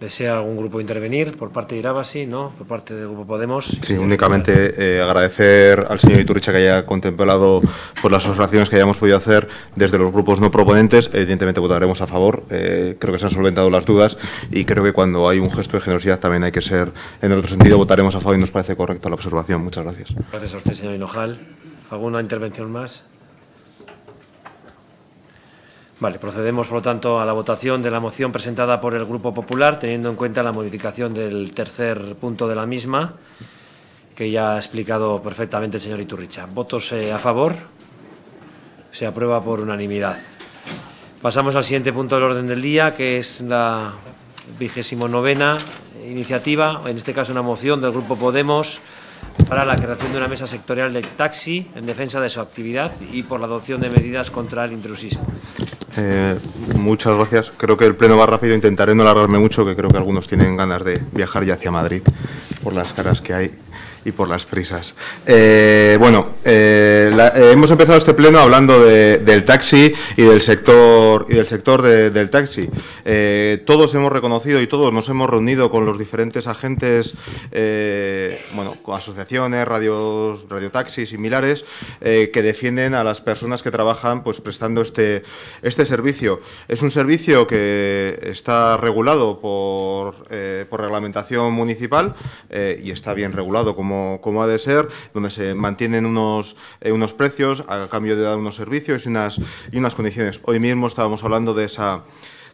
Speaker 1: ¿Desea algún grupo intervenir por parte de Irabasi, no? Por parte del Grupo Podemos.
Speaker 4: Sí, únicamente eh, agradecer al señor Iturricha que haya contemplado por las observaciones que hayamos podido hacer desde los grupos no proponentes. Evidentemente votaremos a favor. Eh, creo que se han solventado las dudas y creo que cuando hay un gesto de generosidad también hay que ser, en otro sentido, votaremos a favor y nos parece correcta la observación. Muchas gracias.
Speaker 1: Gracias a usted, señor Hinojal. ¿Alguna intervención más? Vale, procedemos, por lo tanto, a la votación de la moción presentada por el Grupo Popular, teniendo en cuenta la modificación del tercer punto de la misma, que ya ha explicado perfectamente el señor Iturricha. ¿Votos eh, a favor? Se aprueba por unanimidad. Pasamos al siguiente punto del orden del día, que es la vigésimo novena iniciativa, en este caso una moción del Grupo Podemos, para la creación de una mesa sectorial de taxi en defensa de su actividad y por la adopción de medidas contra el intrusismo.
Speaker 4: Eh, muchas gracias. Creo que el pleno va rápido. Intentaré no alargarme mucho, que creo que algunos tienen ganas de viajar ya hacia Madrid por las caras que hay y por las prisas. Eh, bueno, eh, eh, hemos empezado este pleno hablando del taxi y del sector y del sector del taxi. todos hemos reconocido y todos nos hemos reunido con los diferentes agentes, bueno, con asociaciones, radios, radiotaxis similares que defienden a las personas que trabajan, pues prestando este este servicio. Es un servicio que está regulado por, por reglamentación municipal y está bien regulado como como, ha de ser, donde se mantienen unos, eh, unos precios a cambio de dar unos servicios y unas, y unas condiciones. Hoy mismo estábamos hablando de esa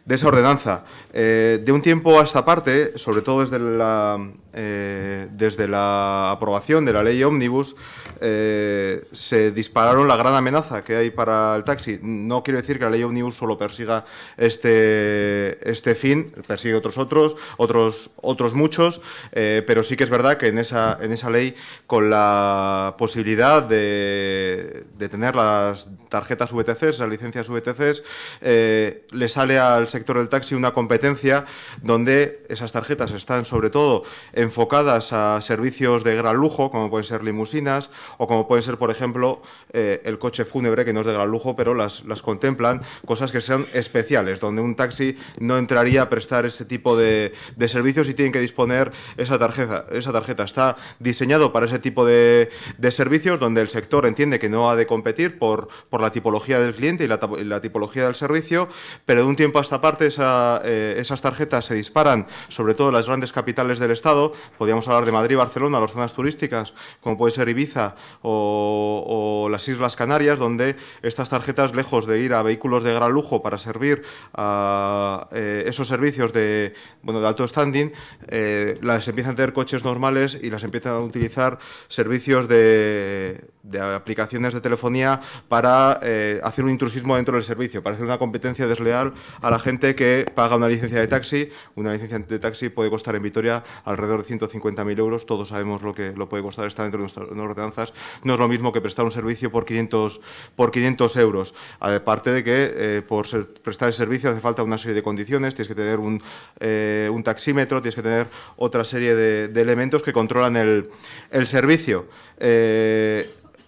Speaker 4: de esa ordenanza. Eh, de un tiempo a esta parte, sobre todo desde la, eh, desde la aprobación de la ley Omnibus, eh, se dispararon la gran amenaza que hay para el taxi. No quiero decir que la ley Omnibus solo persiga este, este fin, persigue otros otros, otros, otros muchos, pero sí que es verdad que en esa, en esa ley, con la posibilidad de, de tener las tarjetas VTCs, las licencias VTCs, le sale al sector del taxi una competencia donde esas tarjetas están sobre todo enfocadas a servicios de gran lujo, como pueden ser limusinas o como pueden ser, por ejemplo, eh, el coche fúnebre, que no es de gran lujo, pero las, las contemplan, cosas que sean especiales, donde un taxi no entraría a prestar ese tipo de, de servicios y tienen que disponer esa tarjeta. Esa tarjeta está diseñado para ese tipo de, de servicios donde el sector entiende que no ha de competir por, por la tipología del cliente y la, y la tipología del servicio, pero de un tiempo hasta parte eh, esas tarjetas se disparan, sobre todo en las grandes capitales del Estado. Podríamos hablar de Madrid, Barcelona, las zonas turísticas, como puede ser Ibiza o, las Islas Canarias, donde estas tarjetas, lejos de ir a vehículos de gran lujo para servir a eh, esos servicios de, bueno, de alto standing, eh, las empiezan a tener coches normales y las empiezan a utilizar servicios de de aplicaciones de telefonía para eh, hacer un intrusismo dentro del servicio, para hacer una competencia desleal a la gente que paga una licencia de taxi. Una licencia de taxi puede costar en Vitoria alrededor de 150.000 euros. Todos sabemos lo que lo puede costar, está dentro de nuestras ordenanzas. No es lo mismo que prestar un servicio por 500, por 500 euros. Aparte de que eh, por prestar el servicio hace falta una serie de condiciones, tienes que tener un, eh, un taxímetro, tienes que tener otra serie de, de elementos que controlan el, el servicio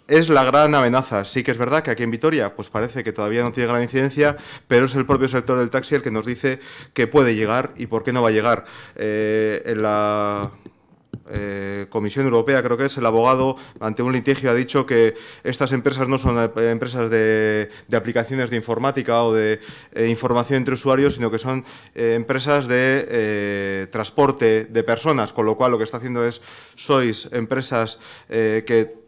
Speaker 4: es la gran amenaza. Sí que es verdad que aquí en Vitoria pues parece que todavía no tiene gran incidencia, pero es el propio sector del taxi el que nos dice que puede llegar y por qué no va a llegar. Eh, en la eh, Comisión Europea, creo que es el abogado, ante un litigio ha dicho que estas empresas no son eh, empresas de, aplicaciones de informática o de información entre usuarios, sino que son empresas de transporte de personas, con lo cual lo que está haciendo es, sois empresas que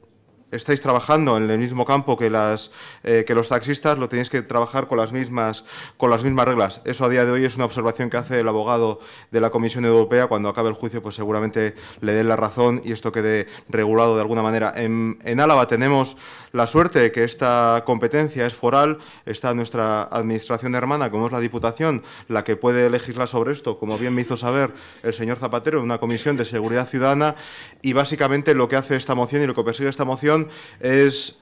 Speaker 4: estáis trabajando en el mismo campo que, las, eh, que los taxistas, lo tenéis que trabajar con las, mismas, con las mismas reglas. Eso a día de hoy es una observación que hace el abogado de la Comisión Europea. Cuando acabe el juicio, pues seguramente le den la razón y esto quede regulado de alguna manera. En, en Álava tenemos la suerte de que esta competencia es foral, está nuestra administración hermana, como es la Diputación, la que puede legislar sobre esto, como bien me hizo saber el señor Zapatero, en una comisión de seguridad ciudadana, y básicamente lo que hace esta moción y lo que persigue esta moción es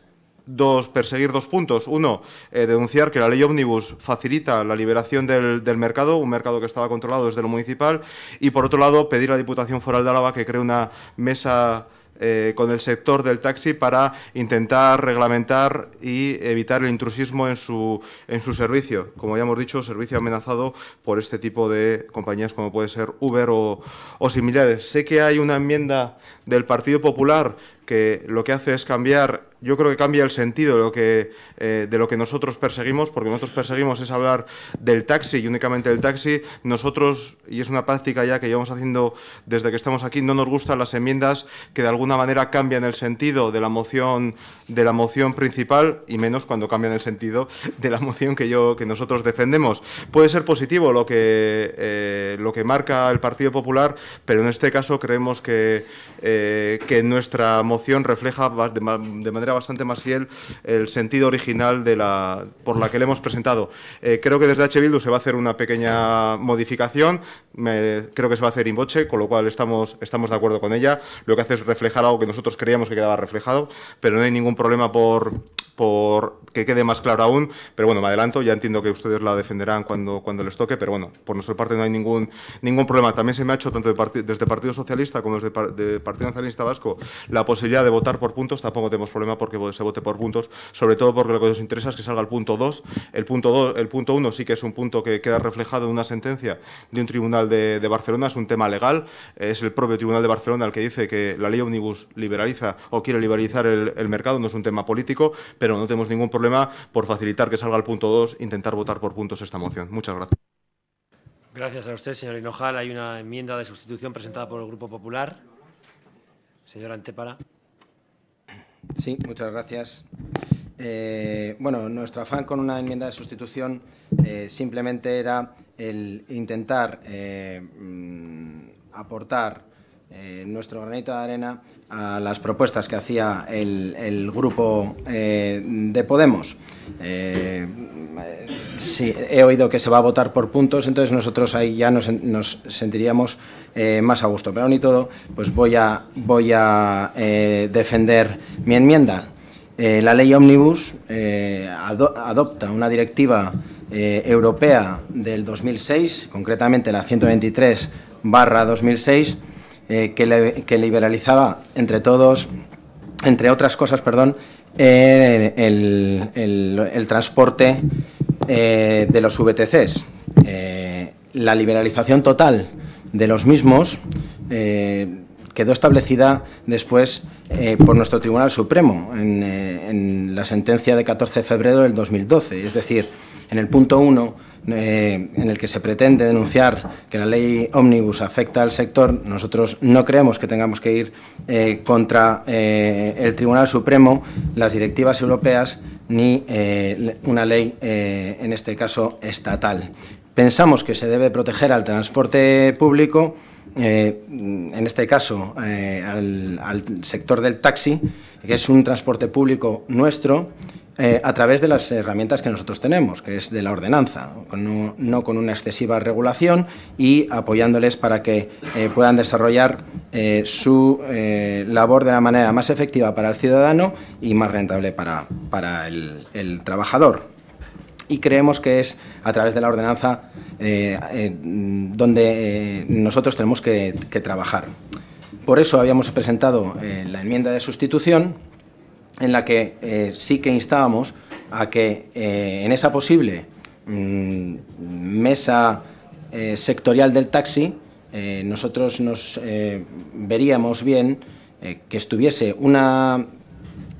Speaker 4: dos, perseguir dos puntos. Uno, eh, denunciar que la ley ómnibus facilita la liberación del, del, mercado, un mercado que estaba controlado desde lo municipal, y por otro lado, pedir a la Diputación Foral de Álava que cree una mesa eh, con el sector del taxi para intentar reglamentar y evitar el intrusismo en su, en su servicio. Como ya hemos dicho, servicio amenazado por este tipo de compañías como puede ser Uber o, o similares. Sé que hay una enmienda del Partido Popular que lo que hace es cambiar, yo creo que cambia el sentido de lo que, eh, de lo que nosotros perseguimos, porque nosotros perseguimos es hablar del taxi y únicamente del taxi. Nosotros, y es una práctica ya que llevamos haciendo desde que estamos aquí, no nos gustan las enmiendas que de alguna manera cambian el sentido de la moción, de la moción principal y menos cuando cambian el sentido de la moción que, yo, que nosotros defendemos. Puede ser positivo lo que, eh, lo que marca el Partido Popular, pero en este caso creemos que, eh, que nuestra moción refleja de, manera bastante más fiel el sentido original de la, por la que le hemos presentado. Eh, creo que desde H. Bildu se va a hacer una pequeña modificación, creo que se va a hacer in boche, con lo cual estamos, estamos de acuerdo con ella. Lo que hace es reflejar algo que nosotros creíamos que quedaba reflejado, pero no hay ningún problema por, por que quede más claro aún. Pero bueno, me adelanto, ya entiendo que ustedes la defenderán cuando, cuando les toque, pero bueno, por nuestra parte no hay ningún, ningún problema. También se me ha hecho, tanto desde el Partido Socialista como desde el Partido Nacionalista Vasco, la posibilidad de votar por puntos. Tampoco tenemos problema porque se vote por puntos, sobre todo porque lo que nos interesa es que salga el punto 2. El punto 2, el punto 1 sí que es un punto que queda reflejado en una sentencia de un tribunal de, Barcelona, es un tema legal, es el propio tribunal de Barcelona el que dice que la ley Omnibus liberaliza o quiere liberalizar el, el mercado, no es un tema político, pero no tenemos ningún problema por facilitar que salga el punto 2, intentar votar por puntos esta moción. Muchas gracias.
Speaker 1: Gracias a usted, señor Hinojal. Hay una enmienda de sustitución presentada por el Grupo Popular. Señor Antepara.
Speaker 11: Sí, muchas gracias. Eh, bueno, nuestro afán con una enmienda de sustitución eh, simplemente era el intentar eh, mm, aportar nuestro granito de arena a las propuestas que hacía el, grupo de Podemos. sí, he oído que se va a votar por puntos, entonces nosotros ahí ya nos, sentiríamos más a gusto. Pero aún y todo, pues voy a, voy a defender mi enmienda eh, la ley Omnibus eh, adopta una directiva eh, europea del 2006, concretamente la 123 2006, que, liberalizaba, entre todos, entre otras cosas, el, transporte de los VTCs. la liberalización total de los mismos quedó establecida después eh, por nuestro Tribunal Supremo eh, en, la sentencia de 14 de febrero del 2012. Es decir, en el punto 1, eh, en el que se pretende denunciar que la ley ómnibus afecta al sector, nosotros no creemos que tengamos que ir contra el Tribunal Supremo, las directivas europeas ni una ley, en este caso, estatal. Pensamos que se debe proteger al transporte público eh, en este caso eh, al, sector del taxi, que es un transporte público nuestro, eh, a través de las herramientas que nosotros tenemos, que es de la ordenanza, no, con una excesiva regulación y apoyándoles para que puedan desarrollar su labor de la manera más efectiva para el ciudadano y más rentable para, para el, trabajador. Y creemos que es a través de la ordenanza donde nosotros tenemos que, trabajar. Por eso habíamos presentado la enmienda de sustitución en la que eh, sí que instábamos a que eh, en esa posible mm, mesa eh, sectorial del taxi nosotros nos veríamos bien que estuviese una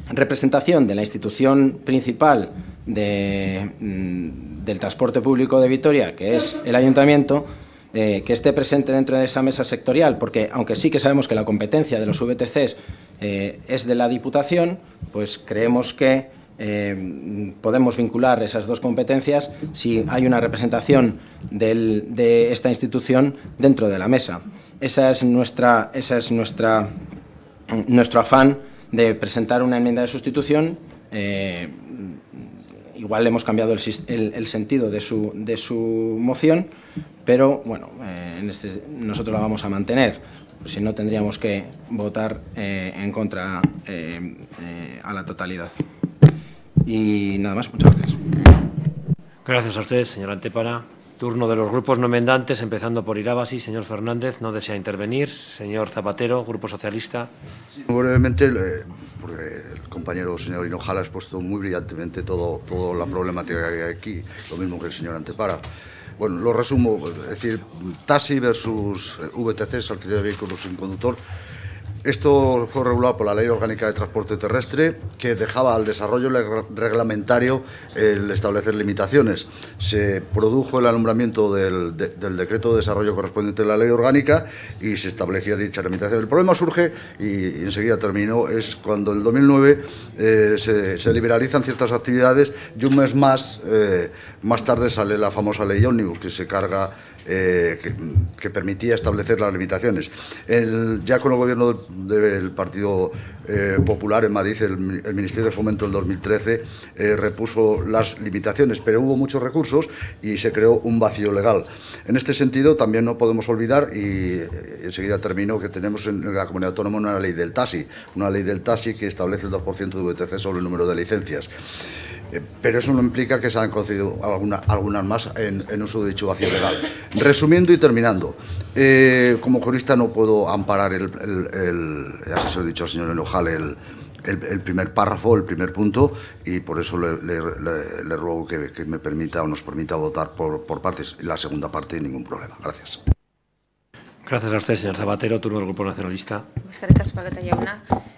Speaker 11: representación de la institución principal mm, del transporte público de Vitoria, que es el ayuntamiento, que esté presente dentro de esa mesa sectorial, porque aunque sí que sabemos que la competencia de los VTCs eh, es de la Diputación, pues creemos que eh, podemos vincular esas dos competencias si hay una representación de esta institución dentro de la mesa. Esa es nuestra, es nuestro afán de presentar una enmienda de sustitución. Eh, igual hemos cambiado el, sentido de su, de su, moción, pero bueno, en este, nosotros la vamos a mantener si no tendríamos que votar eh, en contra eh, eh, a la totalidad. Y nada más, muchas gracias.
Speaker 1: Gracias a usted, señor Antepara. Turno de los grupos no enmendantes, empezando por Irabasi. Señor Fernández, no desea intervenir. Señor Zapatero, Grupo Socialista.
Speaker 5: muy brevemente, porque el compañero señor Hinojala ha expuesto muy brillantemente todo, toda la problemática que hay aquí, lo mismo que el señor Antepara. Bueno, lo resumo, es decir, taxi versus eh, VTC, alquiler de vehículos sin conductor, esto fue regulado por la Ley Orgánica de Transporte Terrestre, que dejaba al desarrollo reglamentario el establecer limitaciones. Se produjo el alumbramiento del, decreto de desarrollo correspondiente de la Ley Orgánica y se establecía dicha limitación. El problema surge, y, enseguida terminó, es cuando en el 2009 eh, se, liberalizan ciertas actividades y un mes más, eh, más tarde sale la famosa Ley Omnibus, que se carga eh, que, permitía establecer las limitaciones. ya con el gobierno del Partido eh, Popular en Madrid, el, Ministerio de Fomento en 2013 eh, repuso las limitaciones, pero hubo muchos recursos y se creó un vacío legal. En este sentido, también no podemos olvidar, y enseguida termino, que tenemos en la comunidad autónoma una ley del taxi, una ley del taxi que establece el 2% de VTC sobre el número de licencias. Eh, pero eso no implica que se han concedido algunas más en, uso de dicho vacío legal. Resumiendo y terminando, eh, como jurista no puedo amparar el, el, se lo he dicho al señor Enojal, el, el, primer párrafo, el primer punto, y por eso le, ruego que, me permita o nos permita votar por, por partes. La segunda parte, ningún problema. Gracias.
Speaker 1: Gracias a usted, señor Zapatero, turno del Grupo Nacionalista.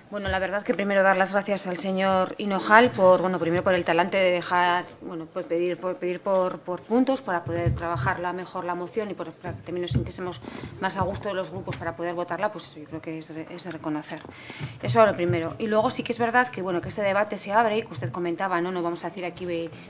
Speaker 12: Bueno, la verdad es que primero dar las gracias al señor Hinojal por, bueno, primero por el talante de dejar, bueno, pues pedir, por, pedir por, por puntos para poder trabajarla mejor la moción y por, para que también nos sintiésemos más a gusto de los grupos para poder votarla, pues yo creo que es de, es de reconocer. Eso lo primero. Y luego sí que es verdad que, bueno, que este debate se abre y que usted comentaba, ¿no? No vamos a decir aquí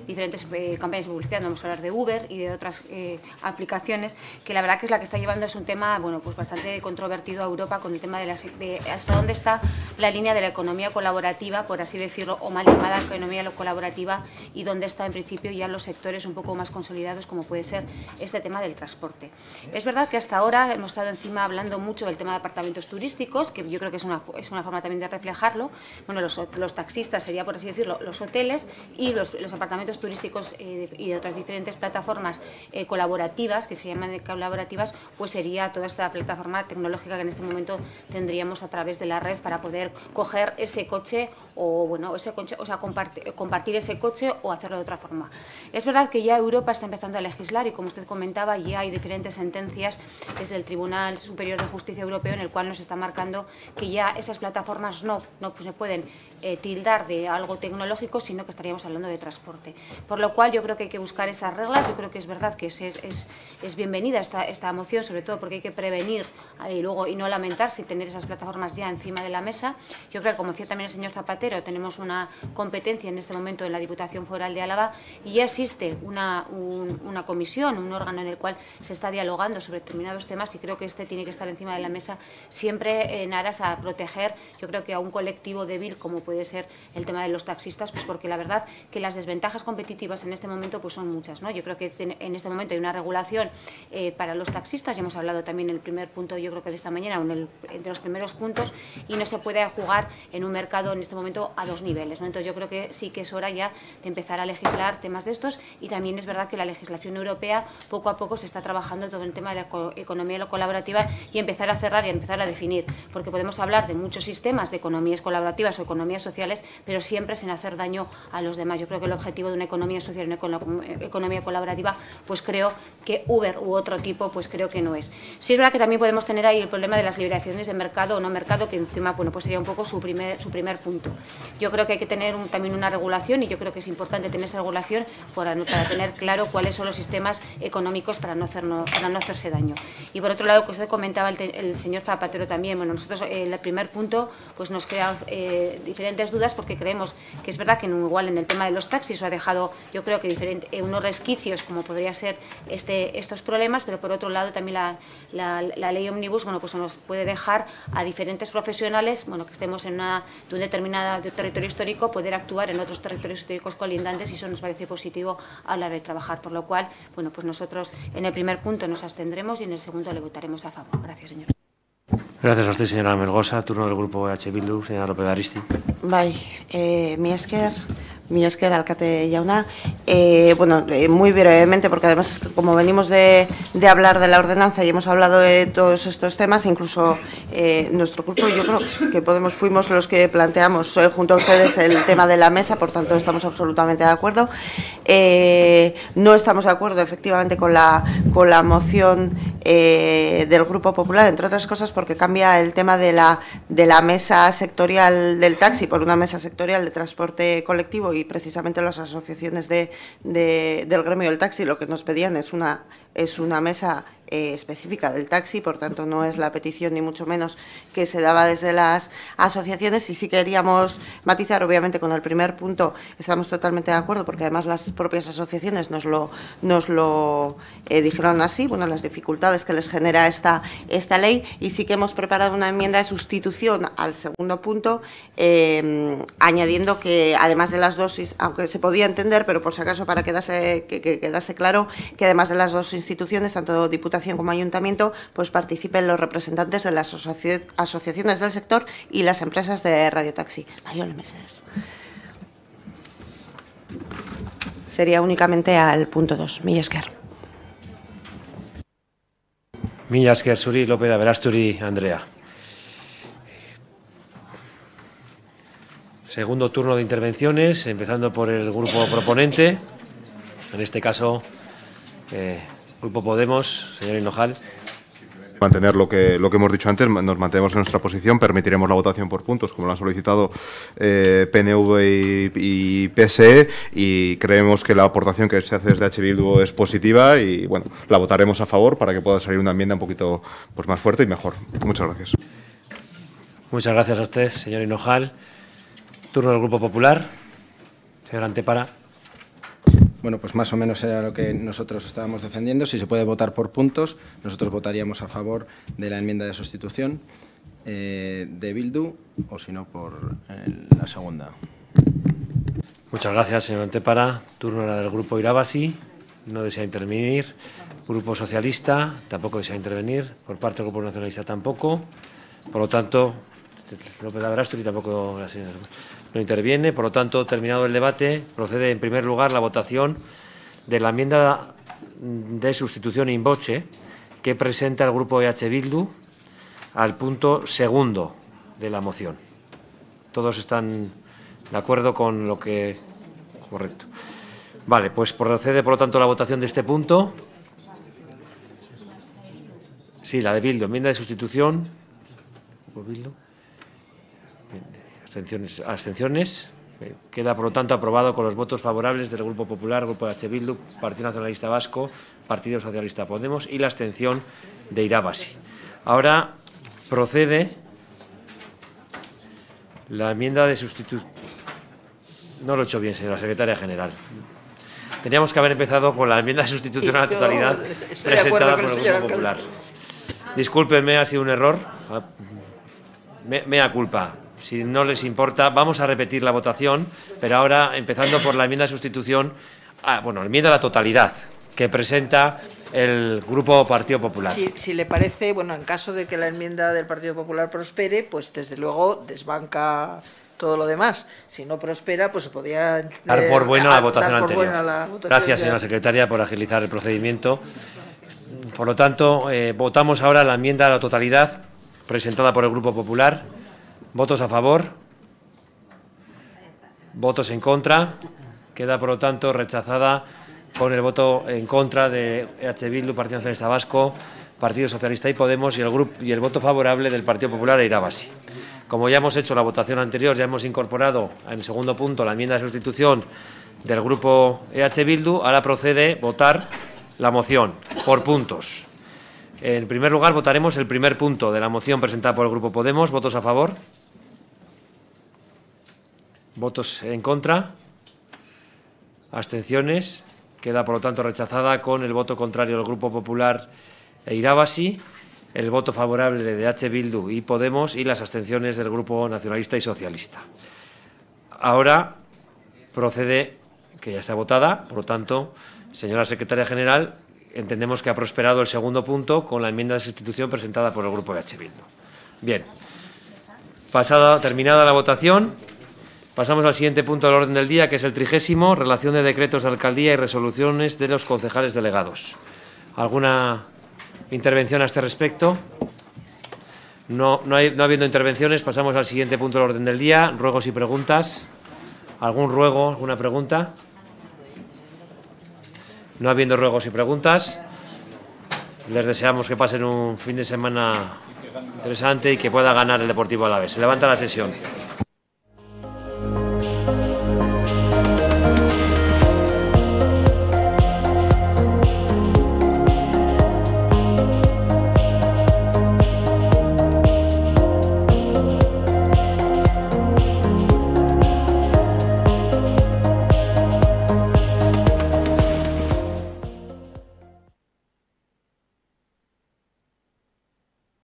Speaker 12: diferentes eh, campañas de publicidad, no vamos a hablar de Uber y de otras eh, aplicaciones, que la verdad que es la que está llevando es un tema, bueno, pues bastante controvertido a Europa con el tema de, las, de hasta dónde está la la línea de la economía colaborativa, por así decirlo, o mal llamada economía colaborativa, y donde está en principio ya los sectores un poco más consolidados, como puede ser este tema del transporte. Es verdad que hasta ahora hemos estado encima hablando mucho del tema de apartamentos turísticos, que yo creo que es una, es una forma también de reflejarlo. Bueno, los, los taxistas sería, por así decirlo, los hoteles y los, los apartamentos turísticos eh, y otras diferentes plataformas eh, colaborativas, que se llaman colaborativas, pues sería toda esta plataforma tecnológica que en este momento tendríamos a través de la red para poder coger ese coche o bueno, ese coche, o sea, compartir, compartir ese coche o hacerlo de otra forma. Es verdad que ya Europa está empezando a legislar y como usted comentaba, ya hay diferentes sentencias desde el Tribunal Superior de Justicia Europeo en el cual nos está marcando que ya esas plataformas no, no pues, se pueden eh, tildar de algo tecnológico, sino que estaríamos hablando de transporte. Por lo cual yo creo que hay que buscar esas reglas, yo creo que es verdad que es, es, es bienvenida esta, esta moción, sobre todo porque hay que prevenir eh, y luego y no lamentar si tener esas plataformas ya encima de la mesa. Yo creo que como decía también el señor Zapatero, Tenemos una competencia en este momento en la Diputación Foral de Álava y ya existe una, una comisión, un órgano en el cual se está dialogando sobre determinados temas y creo que este tiene que estar encima de la mesa siempre en aras a proteger, yo creo que a un colectivo débil como puede ser el tema de los taxistas, pues porque la verdad que las desventajas competitivas en este momento pues son muchas. ¿no? Yo creo que en este momento hay una regulación eh, para los taxistas, ya hemos hablado también en el primer punto, yo creo que de esta mañana, en el, entre los primeros puntos, y no se puede jugar en un mercado en este momento a dos niveles. ¿no? Entonces yo creo que sí que es hora ya de empezar a legislar temas de estos y también es verdad que la legislación europea poco a poco se está trabajando todo el tema de la economía colaborativa y empezar a cerrar y empezar a definir, porque podemos hablar de muchos sistemas de economías colaborativas o economías sociales, pero siempre sin hacer daño a los demás. Yo creo que el objetivo de una economía social y una economía colaborativa, pues creo que Uber u otro tipo, pues creo que no es. Sí es verdad que también podemos tener ahí el problema de las liberaciones de mercado o no mercado, que encima, bueno, pues sería un poco su primer, su primer punto. Yo creo que hay que tener también una regulación y yo creo que es importante tener esa regulación para, tener claro cuáles son los sistemas económicos para no, para no hacerse daño. Y por otro lado, que usted comentaba el, señor Zapatero también, bueno, nosotros en el primer punto pues nos crea eh, diferentes dudas porque creemos que es verdad que igual en el tema de los taxis ha dejado yo creo que diferente, eh, unos resquicios como podría ser este, estos problemas, pero por otro lado también la, la, ley Omnibus bueno, pues nos puede dejar a diferentes profesionales bueno, que estemos en una, de un determinado territorio histórico poder actuar en otros territorios históricos colindantes y eso nos parece positivo a la hora de trabajar, por lo cual bueno, pues nosotros en el primer punto nos abstendremos y en el segundo le votaremos a favor. Gracias, señor.
Speaker 1: Gracias a usted, señora Melgosa. Turno del Grupo H. Bildu, señora López Aristi.
Speaker 13: Bai, eh, mi esker, mi esker alcate jauna. Eh, bueno, eh, muy brevemente, porque además, como venimos de, de, hablar de la ordenanza y hemos hablado de todos estos temas, incluso eh, nuestro grupo, yo creo que Podemos fuimos los que planteamos eh, junto a ustedes el tema de la mesa, por tanto, estamos absolutamente de acuerdo. No estamos de acuerdo, efectivamente, con la, con la moción del Grupo Popular, entre otras cosas porque cambia el tema de la, de la mesa sectorial del taxi por una mesa sectorial de transporte colectivo y precisamente las asociaciones de, de, del gremio del taxi lo que nos pedían es una, es una mesa eh, específica del taxi, por tanto no es la petición ni mucho menos que se daba desde las asociaciones. Y si queríamos matizar, obviamente con el primer punto estamos totalmente de acuerdo porque además las propias asociaciones nos lo, nos lo eh, dijeron así, bueno, las dificultades que les genera esta, esta ley. Y sí que hemos preparado una enmienda de sustitución al segundo punto eh, añadiendo que además de las dosis, aunque se podía entender, pero por si acaso para que quedase, que, que quedase claro que además de las dos instituciones, tanto Diputación como Ayuntamiento, pues participen los representantes de las asociaciones del sector y las empresas de radiotaxi. Mario Lemeses. Sería únicamente al punto 2. Millasker.
Speaker 1: Millasker, Suri, López Averasturi, Andrea. Segundo turno de intervenciones, empezando por el grupo proponente. En este caso, eh, Grupo Podemos, señor Hinojal.
Speaker 4: Mantener lo que, lo que hemos dicho antes, nos mantenemos en nuestra posición, permitiremos la votación por puntos, como lo han solicitado eh, PNV y, y, PSE, y creemos que la aportación que se hace desde H. Bildu es positiva y bueno, la votaremos a favor para que pueda salir una enmienda un poquito pues, más fuerte y mejor. Muchas gracias.
Speaker 1: Muchas gracias a usted, señor Hinojal. Turno del Grupo Popular. Señor Antepara.
Speaker 11: Bueno, pues más o menos era lo que nosotros estábamos defendiendo. Si se puede votar por puntos, nosotros votaríamos a favor de la enmienda de sustitución eh, de Bildu o si no por eh, la segunda.
Speaker 1: Muchas gracias, señor Antepara. Turno era del Grupo Irabasi. No desea intervenir. Grupo Socialista tampoco desea intervenir. Por parte del Grupo Nacionalista tampoco. Por lo tanto, López Abrastro y tampoco la señora no interviene. Por lo tanto, terminado el debate, procede en primer lugar la votación de la enmienda de sustitución in voce que presenta el Grupo EH Bildu al punto segundo de la moción. Todos están de acuerdo con lo que... Correcto. Vale, pues procede, por lo tanto, la votación de este punto. Sí, la de Bildu, enmienda de sustitución. Bildu. Abstenciones. Abstenciones. Queda, por lo tanto, aprobado con los votos favorables del Grupo Popular, Grupo de H. Bildu, Partido Nacionalista Vasco, Partido Socialista Podemos y la abstención de Irabasi. Ahora procede La enmienda de sustitución... No lo he hecho bien, señora secretaria general. Teníamos que haber empezado con la enmienda de sustitución a la totalidad presentada por el Grupo Popular. Discúlpenme, ha sido un error. Me, mea culpa. Si no les importa, vamos a repetir la votación, pero ahora empezando por la enmienda de sustitución, ah, bueno, enmienda a la totalidad que presenta el Grupo Partido Popular.
Speaker 14: Si, si, le parece, bueno, en caso de que la enmienda del Partido Popular prospere, pues desde luego desbanca todo lo demás. Si no prospera, pues se podía... Eh,
Speaker 1: dar por buena la votación anterior. La votación Gracias, señora secretaria, por agilizar el procedimiento. Por lo tanto, eh, votamos ahora la enmienda a la totalidad presentada por el Grupo Popular. ¿Votos a favor? ¿Votos en contra? Queda, por lo tanto, rechazada con el voto en contra de EH Bildu, Partido Nacionalista Vasco, Partido Socialista y Podemos y el, grupo, y el voto favorable del Partido Popular e Irabasi. Como ya hemos hecho la votación anterior, ya hemos incorporado en el segundo punto la enmienda de sustitución del grupo EH Bildu, ahora procede votar la moción por puntos. En primer lugar, votaremos el primer punto de la moción presentada por el Grupo Podemos. ¿Votos a favor? ¿Votos en contra? ¿Abstenciones? Queda, por lo tanto, rechazada con el voto contrario del Grupo Popular e Irabasi, el voto favorable de H. Bildu y Podemos y las abstenciones del Grupo Nacionalista y Socialista. Ahora procede, que ya está votada, por lo tanto, señora secretaria general, entendemos que ha prosperado el segundo punto con la enmienda de sustitución presentada por el Grupo de H. Bildu. Bien. Pasada, terminada la votación, Pasamos al siguiente punto del orden del día, que es el trigésimo, relación de decretos de alcaldía y resoluciones de los concejales delegados. ¿Alguna intervención a este respecto? No, no, hay, no habiendo intervenciones, pasamos al siguiente punto del orden del día, ruegos y preguntas. ¿Algún ruego, alguna pregunta? No habiendo ruegos y preguntas, les deseamos que pasen un fin de semana interesante y que pueda ganar el Deportivo a la vez. Se levanta la sesión.